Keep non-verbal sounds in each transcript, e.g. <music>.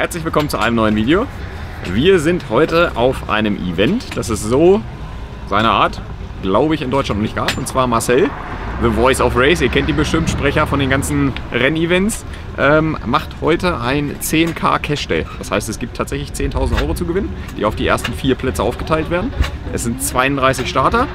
herzlich willkommen zu einem neuen Video. Wir sind heute auf einem Event, das es so seiner Art, glaube ich, in Deutschland noch nicht gab. Und zwar Marcel, The Voice of Race, ihr kennt ihn bestimmt, Sprecher von den ganzen Rennevents, ähm, macht heute ein 10k Cash Day. Das heißt, es gibt tatsächlich 10.000 Euro zu gewinnen, die auf die ersten vier Plätze aufgeteilt werden. Es sind 32 Starter,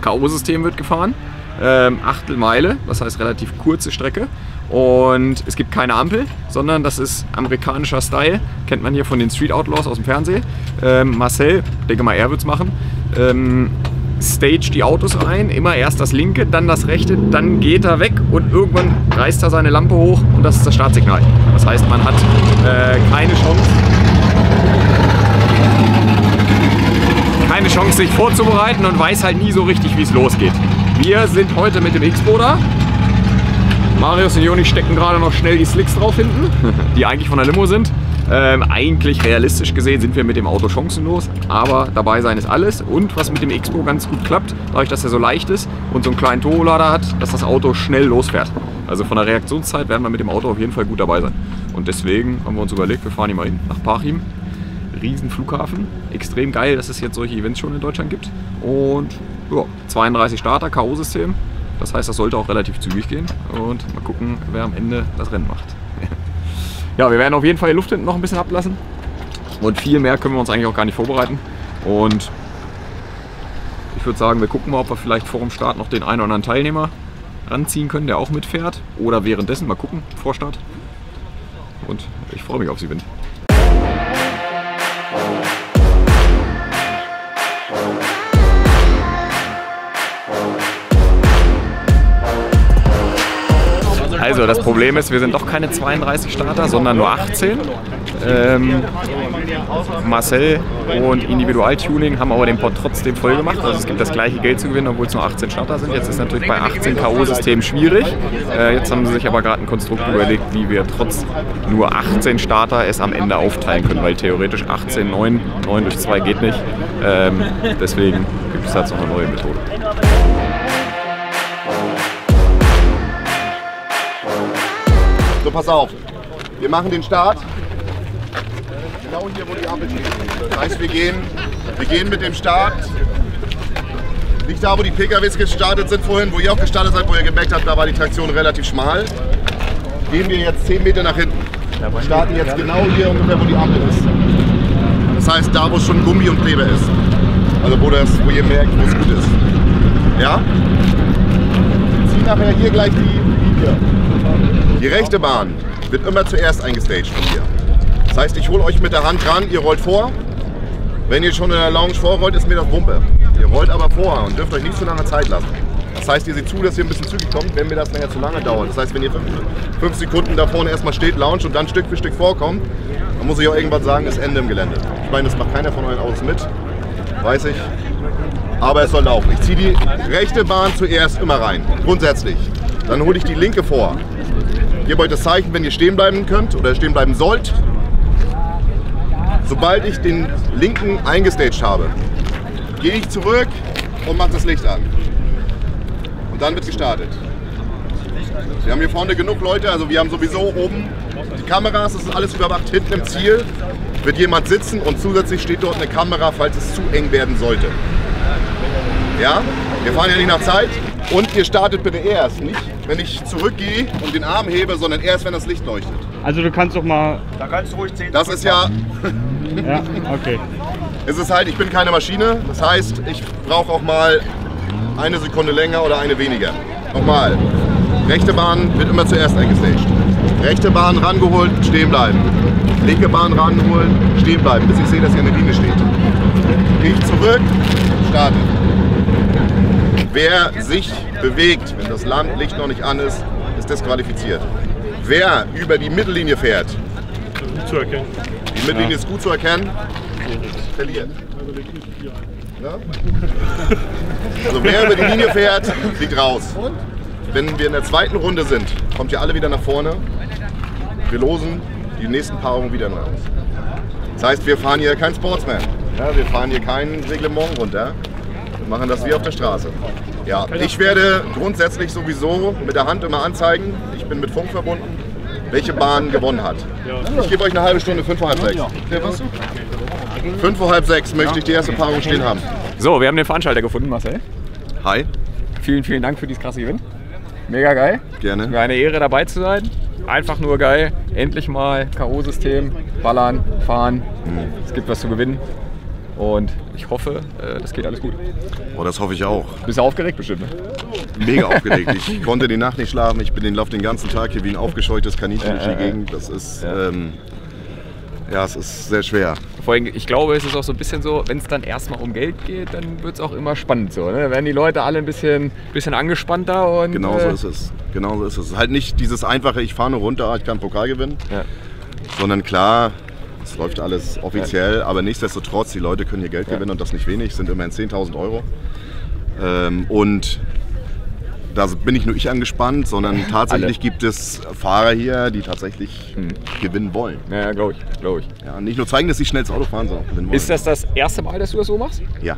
K.O.-System wird gefahren, ähm, Achtelmeile, das heißt relativ kurze Strecke. Und es gibt keine Ampel, sondern das ist amerikanischer Style. Kennt man hier von den Street Outlaws aus dem Fernsehen. Ähm, Marcel, denke mal, er wird es machen. Ähm, stage die Autos ein, immer erst das linke, dann das rechte, dann geht er weg und irgendwann reißt er seine Lampe hoch und das ist das Startsignal. Das heißt, man hat äh, keine Chance, keine Chance, sich vorzubereiten und weiß halt nie so richtig, wie es losgeht. Wir sind heute mit dem X-Pro da Marius und Joni stecken gerade noch schnell die Slicks drauf hinten, <laughs> die eigentlich von der Limo sind. Ähm, eigentlich realistisch gesehen sind wir mit dem Auto chancenlos, aber dabei sein ist alles. Und was mit dem Expo ganz gut klappt, dadurch, dass er so leicht ist und so einen kleinen Turbolader hat, dass das Auto schnell losfährt. Also von der Reaktionszeit werden wir mit dem Auto auf jeden Fall gut dabei sein. Und deswegen haben wir uns überlegt, wir fahren hier mal hin nach Parchim. Riesenflughafen. Extrem geil, dass es jetzt solche Events schon in Deutschland gibt. Und ja, 32 Starter, K.O.-System. Das heißt, das sollte auch relativ zügig gehen und mal gucken, wer am Ende das Rennen macht. ja, wir werden auf jeden Fall die Luft hinten noch ein bisschen ablassen und viel mehr können wir uns eigentlich auch gar nicht vorbereiten. Und ich würde sagen, wir gucken mal, ob wir vielleicht vor dem Start noch den einen oder anderen Teilnehmer ranziehen können, der auch mitfährt. Oder währenddessen mal gucken, vor Start. Und ich freue mich auf Sie, Wind. Also das Problem ist, wir sind doch keine 32 Starter, sondern nur 18. Ähm, Marcel und Individualtuning haben aber den Pod trotzdem voll gemacht. Also es gibt das gleiche Geld zu gewinnen, obwohl es nur 18 Starter sind. Jetzt ist natürlich bei 18 K.O.-Systemen schwierig. Äh, jetzt haben sie sich aber gerade ein Konstrukt überlegt, wie wir trotz nur 18 Starter es am Ende aufteilen können, weil theoretisch 18, 9, 9 durch 2 geht nicht. Ähm, deswegen gibt es jetzt noch eine neue Methode. So, pass auf. Wir machen den Start. Genau hier, wo die Ampel steht. Das heißt, wir gehen, wir gehen mit dem Start. Nicht da, wo die PKWs gestartet sind vorhin, wo ihr auch gestartet seid, wo ihr gemerkt habt, da war die Traktion relativ schmal. Gehen wir jetzt 10 Meter nach hinten. Wir starten jetzt genau hier ungefähr, wo die Ampel ist. Das heißt, da, wo schon Gummi und Kleber ist. Also wo, das, wo ihr merkt, wo es gut ist. Ja? Wir ziehen nachher hier gleich die Linie. Die rechte Bahn wird immer zuerst eingestaged von mir. Das heißt, ich hole euch mit der Hand ran, ihr rollt vor. Wenn ihr schon in der Lounge vorrollt, ist mir das Wumpe. Ihr rollt aber vor und dürft euch nicht zu lange Zeit lassen. Das heißt, ihr seht zu, dass ihr ein bisschen zügig kommt, wenn mir das nachher zu lange dauert. Das heißt, wenn ihr fünf, fünf Sekunden da vorne erstmal steht, Lounge und dann Stück für Stück vorkommt, dann muss ich auch irgendwann sagen, ist Ende im Gelände. Ich meine, das macht keiner von euren Autos mit, weiß ich. Aber es soll laufen. Ich ziehe die rechte Bahn zuerst immer rein, grundsätzlich. Dann hole ich die linke vor gebe euch das Zeichen, wenn ihr stehen bleiben könnt oder stehen bleiben sollt. Sobald ich den linken eingestaged habe, gehe ich zurück und mache das Licht an. Und dann wird gestartet. Wir haben hier vorne genug Leute, also wir haben sowieso oben die Kameras, das ist alles überwacht. Hinten im Ziel wird jemand sitzen und zusätzlich steht dort eine Kamera, falls es zu eng werden sollte. Ja, wir fahren ja nicht nach Zeit. Und ihr startet bitte erst, nicht wenn ich zurückgehe und den Arm hebe, sondern erst, wenn das Licht leuchtet. Also du kannst doch mal... Da kannst du ruhig 10 Das ist ja... ja, okay. Es ist halt, ich bin keine Maschine, das heißt, ich brauche auch mal eine Sekunde länger oder eine weniger. Nochmal, rechte Bahn wird immer zuerst eingestaged. Rechte Bahn rangeholt, stehen bleiben. Linke Bahn ranholen, stehen bleiben, bis ich sehe, dass hier eine Linie steht. Gehe ich zurück, starte. Wer sich bewegt, wenn das Landlicht noch nicht an ist, ist disqualifiziert. Wer über die Mittellinie fährt, gut zu erkennen. Die Mittellinie ja. ist gut zu erkennen, verliert. Also wer über die Linie fährt, fliegt raus. Wenn wir in der zweiten Runde sind, kommt ihr alle wieder nach vorne. Wir losen die nächsten Paarungen wieder raus. Das heißt, wir fahren hier kein Sportsman. Ja, wir fahren hier kein Reglement runter machen das wie auf der Straße. Ja, ich werde grundsätzlich sowieso mit der Hand immer anzeigen. Ich bin mit Funk verbunden. welche Bahn gewonnen hat. Ich gebe euch eine halbe Stunde, fünf vor halb sechs. Fünf vor halb sechs möchte ich die erste Paarung stehen haben. So, wir haben den Veranstalter gefunden, Marcel. Hi, Vielen, vielen Dank für dieses krasse Event. Mega geil. gerne. War eine Ehre dabei zu sein. Einfach nur geil. Endlich mal K.O.-System, ballern, fahren. Es gibt was zu gewinnen. Und ich hoffe, äh, das geht alles gut. Oh, das hoffe ich auch. Bist du aufgeregt bestimmt? Ne? Mega aufgeregt. <laughs> Ich konnte die Nacht nicht schlafen. Ich bin den Lauf den ganzen Tag hier wie ein aufgescheuchtes Kaninchen durch die Gegend. Das ist, ähm, ja, es ist sehr schwer. Vor allem, ich glaube, es ist auch so ein bisschen so, wenn es dann erstmal um Geld geht, dann wird es auch immer spannend so. Ne? Da werden die Leute alle ein bisschen, bisschen angespannter und. Genau so äh, ist es. Genau so ist es. Halt nicht dieses einfache, ich fahre nur runter, ich kann Pokal gewinnen, Ja. sondern klar, es läuft alles offiziell, aber nichtsdestotrotz, die Leute können hier Geld gewinnen und das nicht wenig, sind immerhin 10.000 Euro. Ähm, und da bin nicht nur ich angespannt, sondern <laughs> tatsächlich gibt es Fahrer hier, die tatsächlich gewinnen wollen. Ja, glaube ich, glaube ich. Ja, nicht nur zeigen, dass sie schnellst Auto fahren, sondern auch gewinnen wollen. Ist das das erste Mal, dass du das so machst? Ja,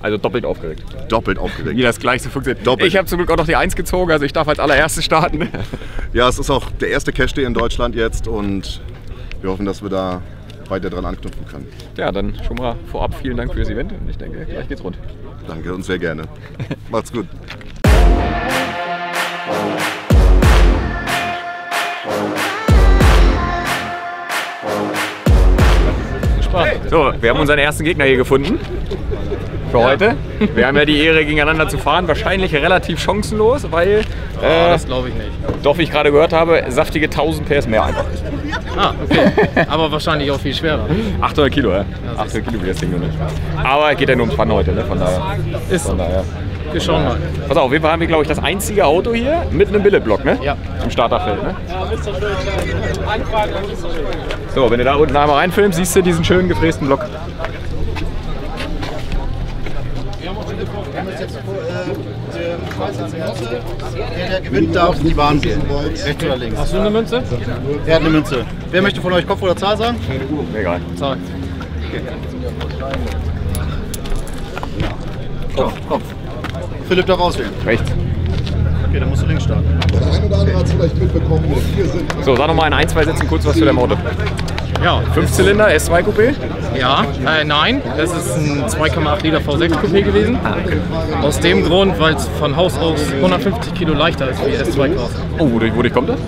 Also doppelt aufgeregt. doppelt aufgeregt. Wie das gleiche funktioniert. Doppelt. Ich habe zum Glück auch noch die Eins gezogen, also ich darf als allererstes starten. Ja, es ist auch der erste Cash Day in Deutschland jetzt und wir hoffen, dass wir da weiter dran anknüpfen können. Ja, dann schon mal vorab vielen Dank für das Event und ich denke, gleich geht's rund. Danke und sehr gerne. <laughs> Macht's gut. So, wir haben unseren ersten Gegner hier gefunden. Für heute. <laughs> Wir haben ja die Ehre, gegeneinander zu fahren. Wahrscheinlich relativ chancenlos, weil, äh, Das glaube ich nicht. doch wie ich gerade gehört habe, saftige 1000 PS mehr einfach. Ah, okay. Aber wahrscheinlich auch viel schwerer. 800 Kilo, ja. 800 Kilo wie das Ding nur nicht. Aber geht ja nur ums Fun heute, ne? Von daher. Ist Von daher. Wir schauen mal. Pass auf, auf jeden Fall haben wir, glaube ich, das einzige Auto hier mit einem Billetblock, ne? Ja. Im Starterfeld, ne? So, wenn du da unten einmal reinfilmst, siehst du diesen schönen gefrästen Block. Der gewinnt, darf die Bahn gehen. Rechts oder links. Hast du eine Münze? Er hat eine Münze. Wer möchte von euch Kopf oder Zahl sagen? Egal. Zahl. Kopf. Kopf. Philipp darf auswählen. Rechts. Okay, dann musst du links starten. Der ein oder andere hat es vielleicht mitbekommen, wir sind So, sag noch mal in ein, zwei Sätzen kurz was zu deinem Auto. Ja. Fünfzylinder, S2 Coupé. Ja. Äh, nein, das ist ein 2,8 Liter V6 Coupé gewesen. Aus dem Grund, weil es von Haus aus 150 Kilo leichter ist wie S2 Cross. Oh, wodurch, wodurch kommt das?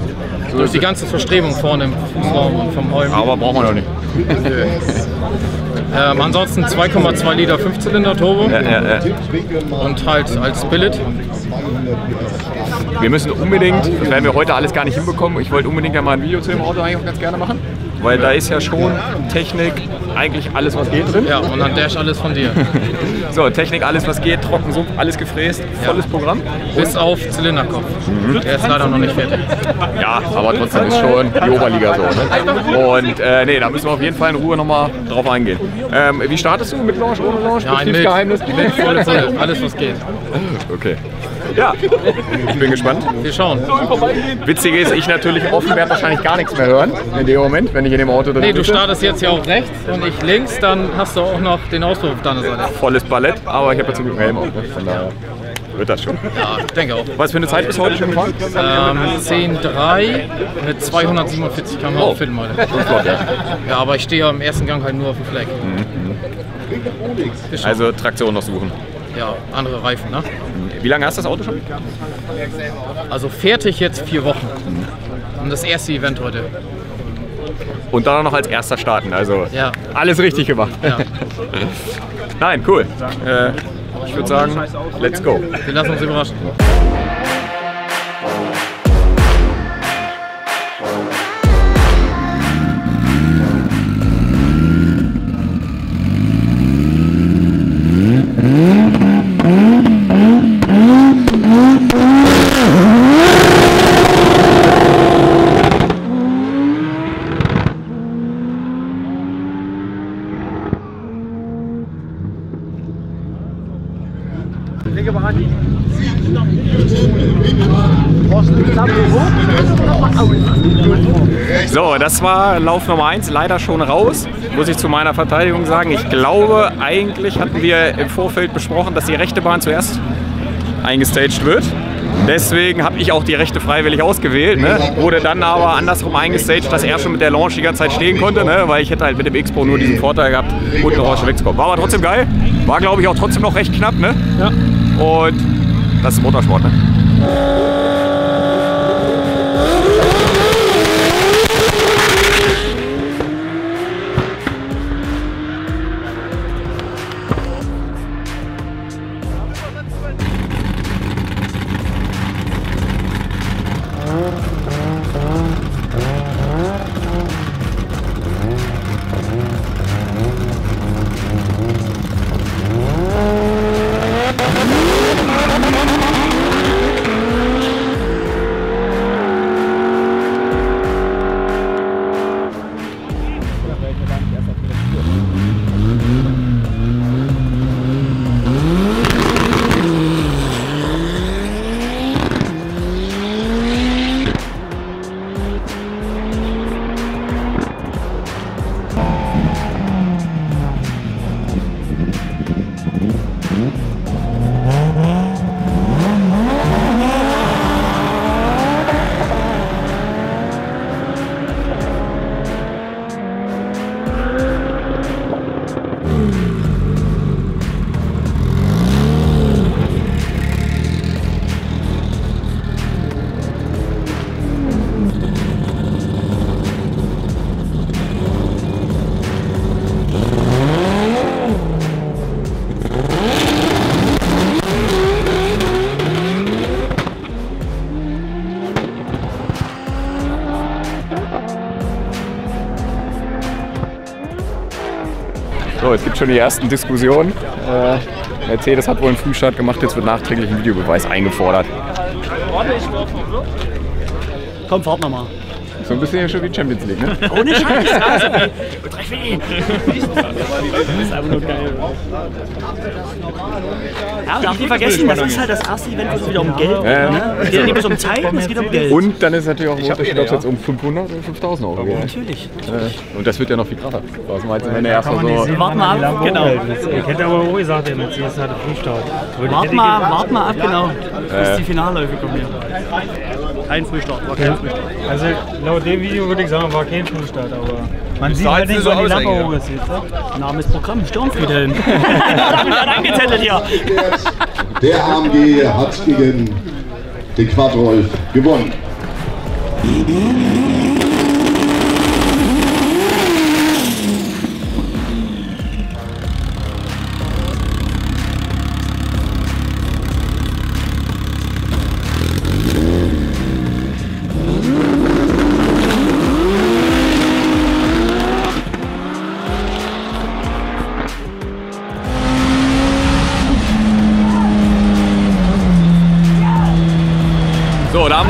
Durch die ganze Verstrebung vorne im Fußraum und vom Holm. Aber braucht man doch nicht. <laughs> Ähm, ansonsten 2,2 Liter Fünfzylinder Turbo Ja, ja, ja. und halt als Billet. Wir müssen unbedingt, das werden wir heute alles gar nicht hinbekommen, ich wollte unbedingt ja mal ein Video zu dem Auto eigentlich auch ganz gerne machen. Weil da ist ja schon Technik, eigentlich alles was geht drin. Ja, und dann Dash alles von dir. <laughs> So, Technik, alles was geht, Trockensumpf, alles gefräst, volles Programm. Bis auf Zylinderkopf. Der ist leider noch nicht fertig. Ja, aber trotzdem ist schon die Oberliga so. Ne? Und äh, nee, da müssen wir auf jeden Fall in Ruhe nochmal drauf eingehen. Ähm, wie startest du? Mit Launch, ohne Launch? Mit, Betriebsgeheimnis? Alles was geht. Okay. Ja, ich bin gespannt. Wir schauen. Witzig ist, ich natürlich offen werde wahrscheinlich gar nichts mehr hören in dem Moment, wenn ich in dem Auto drin Nee, du startest jetzt hier auch rechts und ich links, dann hast du auch noch den Auspuff auf deiner Seite. Volles Ballett, aber ich habe ja zum Glück einen Helm auf. Ne? Von daher wird das schon. Ja, ich denke auch. Was für eine Zeit bist du heute schon gefahren? Ähm, 10,3 mit 247 km/h Oh. auf Filmmeile. Ja, aber ich stehe am ersten Gang halt nur auf dem Fleck. Schauen. Also Traktion noch suchen. Ja, andere Reifen, ne? Wie lange hast du das Auto schon? Also fertig jetzt vier Wochen. Und das erste Event heute. Und dann auch noch als erster starten. Also Ja. alles richtig gemacht. Ja. <laughs> Nein, cool. Äh, ich würde sagen, let's go. Wir lassen uns überraschen. So, das war Lauf Nummer 1, leider schon raus. Muss ich zu meiner Verteidigung sagen. Ich glaube, eigentlich hatten wir im Vorfeld besprochen, dass die rechte Bahn zuerst eingestaged wird. Deswegen habe ich auch die Rechte freiwillig ausgewählt. Ne? Wurde dann aber andersrum eingestaged, dass er schon mit der Launch die ganze Zeit stehen konnte, ne? weil ich hätte halt mit dem X-Pro nur diesen Vorteil gehabt, unten raus wegzukommen. War aber trotzdem geil. War glaube ich auch trotzdem noch recht knapp. Ne? Ja. Und das ist Motorsport. Ne? Gibt schon die ersten Diskussionen. Äh, Mercedes hat wohl einen Frühstart gemacht, jetzt wird nachträglich ein Videobeweis eingefordert. Komm, fahrt nochmal. So ein bisschen schon wie Champions League, ne? Ohne Scheiß, also, <laughs> ey. Treff ihn. Das ist einfach nur geil. Ja, darf nicht vergessen, das ist halt das erste Event, wo es wieder um Geld geht. Ja. Ne? Es geht nicht um Zeit, es geht um Geld. Und dann ist es natürlich auch ein Unterschied, ob es jetzt um 500 oder 5000 Euro geht. Natürlich. Äh, Und das wird ja noch viel krasser. Was meinst du, wenn er erst mal so... Warten wir ab, genau. Ich hätte aber auch gesagt, der Mercedes hatte Frühstart. Wart mal, wart mal ab, genau. Bis die Finalläufe kommen hier. Kein Frühstart, war kein Frühstart. Also laut dem Video würde ich sagen, war kein Frühstart, aber man sieht halt nicht, so wann die Lampe hoch ist jetzt. ne? Name ist Programm, Stirnfrieden. Hat angeteltet hier. Der AMG hat gegen den Quadrolf gewonnen.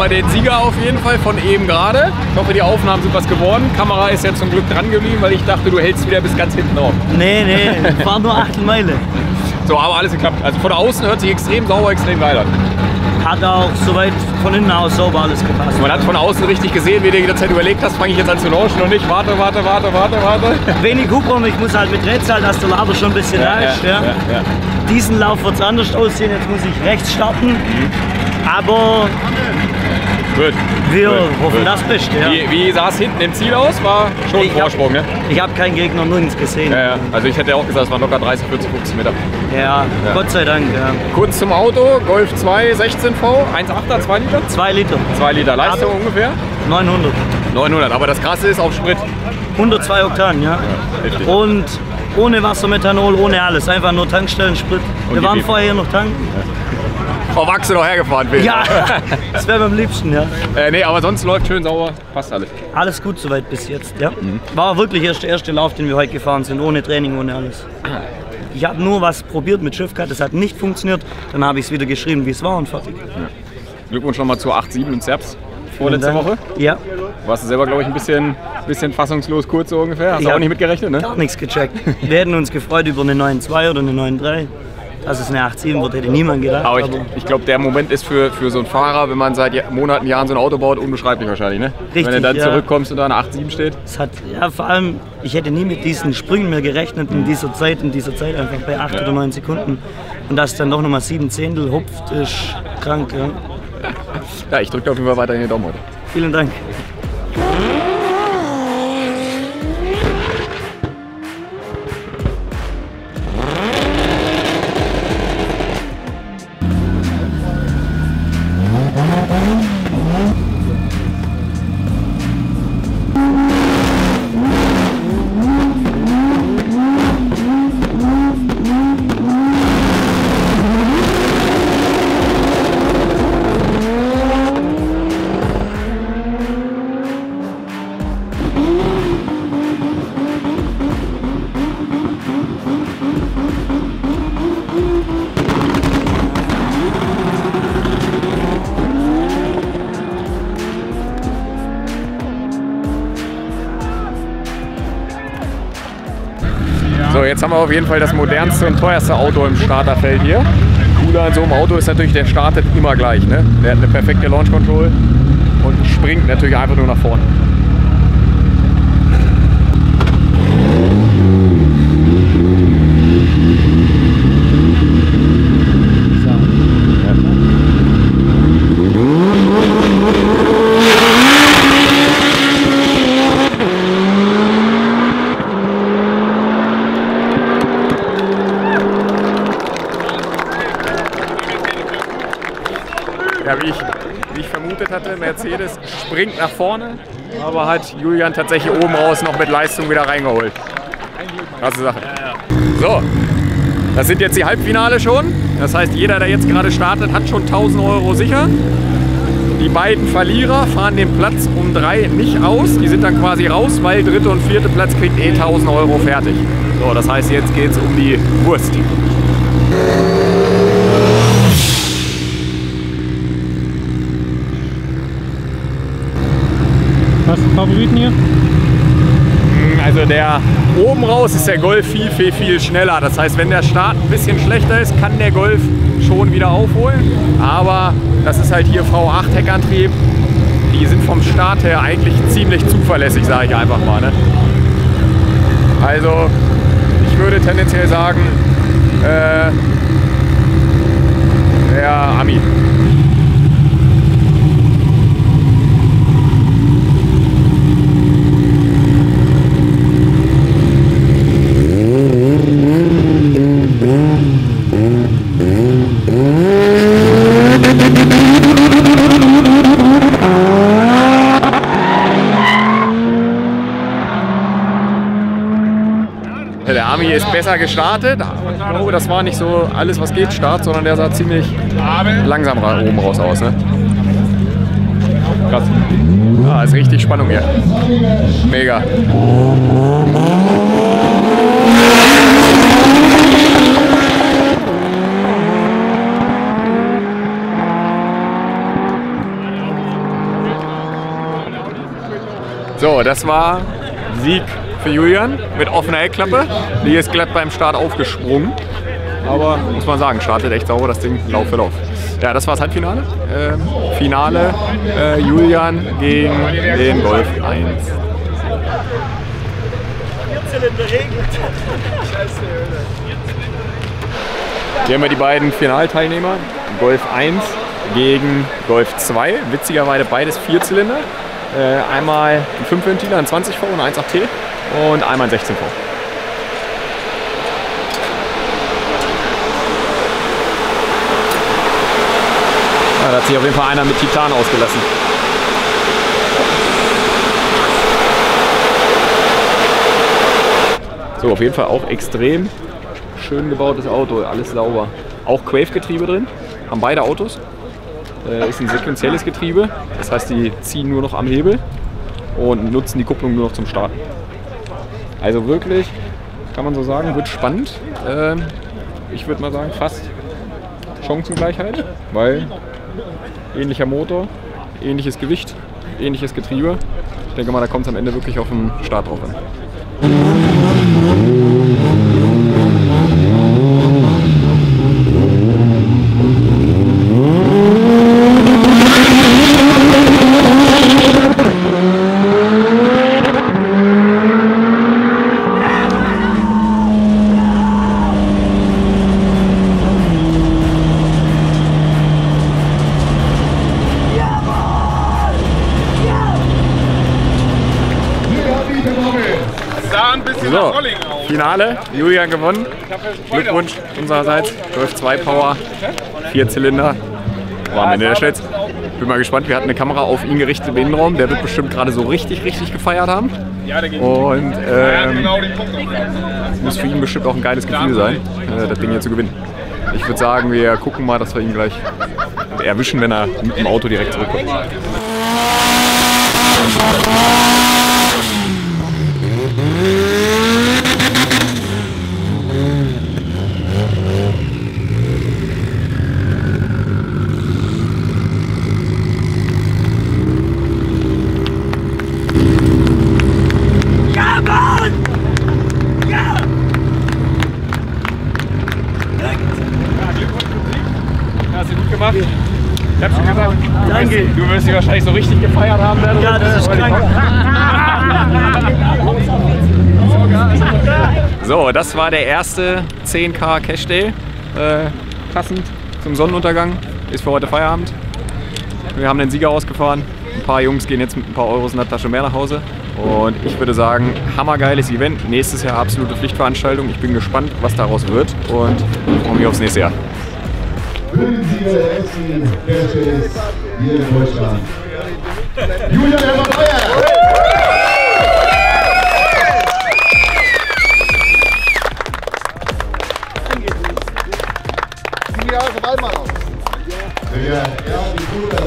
Wir den Sieger auf jeden Fall von eben gerade. Ich hoffe, die Aufnahmen sind was geworden. Kamera ist ja zum Glück dran geblieben, weil ich dachte, du hältst wieder bis ganz hinten auf. Nee, nee, war nur 8 Meile. So, aber alles geklappt. Also von außen hört sich extrem sauber, extrem geil an. Hat auch soweit von innen aus sauber alles gepasst. Man hat von außen richtig gesehen, wie du die ganze Zeit überlegt hast, fange ich jetzt an zu launchen und nicht. Warte, warte, warte, warte, warte. Wenig Hubraum, ich muss halt mit Rätsel, dass der Lader schon ein bisschen da ist. Ja, ja. Diesen Lauf wird es anders aussehen, jetzt muss ich rechts starten. Aber Gut. wir Gut, hoffen gut. das Beste. Ja. Wie, wie sah es hinten im Ziel aus? War schon ein Ich hab- Vorsprung, ne? Ich habe keinen Gegner nirgends gesehen. Ja, ja. Also ich hätte auch gesagt, es waren locker 30, 40, 50 Meter. Ja, Gott sei Dank. Ja. Kurz zum Auto, Golf 2, 16V, 1,8er, 2 Liter? Zwei Liter, 2 Liter Leistung ungefähr. 900. 900, aber das krasse ist auf Sprit. 102 Oktan, ja. Und ohne Wassermethanol, ohne alles. Einfach nur Tankstellen, Sprit. Wir waren vorher noch tanken. Auf Achse noch hergefahren bin. Ja, <laughs> das wäre mir am liebsten, ja. Äh, nee, aber sonst läuft schön sauber, passt alles. Alles gut soweit bis jetzt, ja. Mhm. War wirklich erst der erste Lauf, den wir heute gefahren sind, ohne Training, ohne alles. Ich habe nur was probiert mit Schiffkart, das hat nicht funktioniert. Dann habe ich es wieder geschrieben, wie es war und fertig. Glückwunsch nochmal zur 8-7 in Zerbst. Vorletzte Vielen Woche. Ja, Warst du selber, glaube ich, ein bisschen, bisschen fassungslos kurz so ungefähr. Hast du auch nicht mitgerechnet, ne? gar nichts gecheckt. Wir hätten uns gefreut über eine 9.2 oder eine 9.3. Dass es eine 8.7 wird, hätte niemand gedacht. Aber ich, ich glaube, der Moment ist für, für so einen Fahrer, wenn man seit Ja- Monaten, Jahren so ein Auto baut, unbeschreiblich wahrscheinlich, ne? wenn Richtig, du dann ja. zurückkommst und da eine 8-7 steht. Es hat, ja, vor allem, ich hätte nie mit diesen Sprüngen mehr gerechnet in dieser Zeit, in dieser Zeit einfach bei 8 oder 9 Sekunden. Und dass dann doch nochmal 7 Zehntel hupft, ist krank. Ja. Ja, ich drücke auf jeden Fall weiterhin den Daumen heute. Vielen Dank. So, jetzt haben wir auf jeden Fall das modernste und teuerste Auto im Starterfeld hier. Cooler an so einem Auto ist natürlich, der startet immer gleich. Ne? Der hat eine perfekte Launch Control und springt natürlich einfach nur nach vorne. Ja, wie ich, vermutet hatte, Mercedes springt nach vorne, aber hat Julian tatsächlich oben raus noch mit Leistung wieder reingeholt. Krasse Sache. So, das sind jetzt die Halbfinale schon. Das heißt, jeder, der jetzt gerade startet, hat schon 1000 Euro sicher. Die beiden Verlierer fahren den Platz um drei nicht aus. Die sind dann quasi raus, weil dritte und vierte Platz kriegt eh 1000 Euro fertig. So, das heißt, jetzt geht es um die Wurst. Favoriten hier? Also der oben raus ist der Golf viel, viel, viel schneller. Das heißt, wenn der Start ein bisschen schlechter ist, kann der Golf schon wieder aufholen. Aber das ist halt hier V8 Heckantrieb. Die sind vom Start her eigentlich ziemlich zuverlässig, sage ich einfach mal. Ne? Also ich würde tendenziell sagen, äh, der Ami. Ami ist besser gestartet, aber ich glaube, das war nicht so alles, was geht, Start, sondern der sah ziemlich langsam oben raus aus. Ne? Krass. Ah, ist richtig Spannung hier. Mega. So, das war Sieg für Julian mit offener Heckklappe. Die ist glatt beim Start aufgesprungen. Aber muss man sagen, startet echt sauber das Ding Lauf für Lauf. Ja, das war das Halbfinale. Ähm, Finale äh, Julian gegen den Golf 1. Hier haben wir die beiden Finalteilnehmer. Golf 1 gegen Golf 2. Witzigerweise beides Vierzylinder. Äh, einmal ein 5 Ventiler, ein 20V und ein 1.8T und einmal ein 16V. Ja, da hat sich auf jeden Fall einer mit Titan ausgelassen. So, auf jeden Fall auch extrem schön gebautes Auto, alles sauber. Auch Quave-Getriebe drin, haben beide Autos. Äh, ist ein sequenzielles Getriebe, das heißt, die ziehen nur noch am Hebel und nutzen die Kupplung nur noch zum Starten. Also wirklich, kann man so sagen, wird spannend. Ähm, ich würde mal sagen, fast Chancengleichheit, weil ähnlicher Motor, ähnliches Gewicht, ähnliches Getriebe. Ich denke mal, da kommt es am Ende wirklich auf den Start drauf an. So, Finale. Julian gewonnen. Glückwunsch unsererseits. Golf 2 Power, vier Zylinder. War am Ende der schnellste. Bin mal gespannt. Wir hatten eine Kamera auf ihn gerichtet im Innenraum. Der wird bestimmt gerade so richtig, richtig gefeiert haben. Und ähm, muss für ihn bestimmt auch ein geiles Gefühl sein, äh, das Ding hier zu gewinnen. Ich würde sagen, wir gucken mal, dass wir ihn gleich erwischen, wenn er mit dem Auto direkt zurückkommt. Hast du gut gemacht. Ich hab schon gesagt, Danke. du wirst sie wahrscheinlich so richtig gefeiert haben. Werden, Ja, das ist krank. <laughs> So, das war der erste 10K Cash Day. Äh, passend zum Sonnenuntergang. Ist für heute Feierabend. Wir haben den Sieger ausgefahren. Ein paar Jungs gehen jetzt mit ein paar Euros in der Tasche mehr nach Hause. Und ich würde sagen, hammergeiles Event. Nächstes Jahr absolute Pflichtveranstaltung. Ich bin gespannt, was daraus wird und freue mich aufs nächste Jahr. Sieger der ersten Caches hier in Deutschland. Julian Waldmann. Der erste Bruder.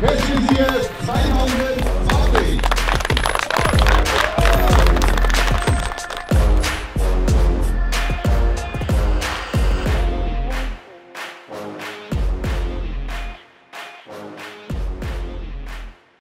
Caches hier 2000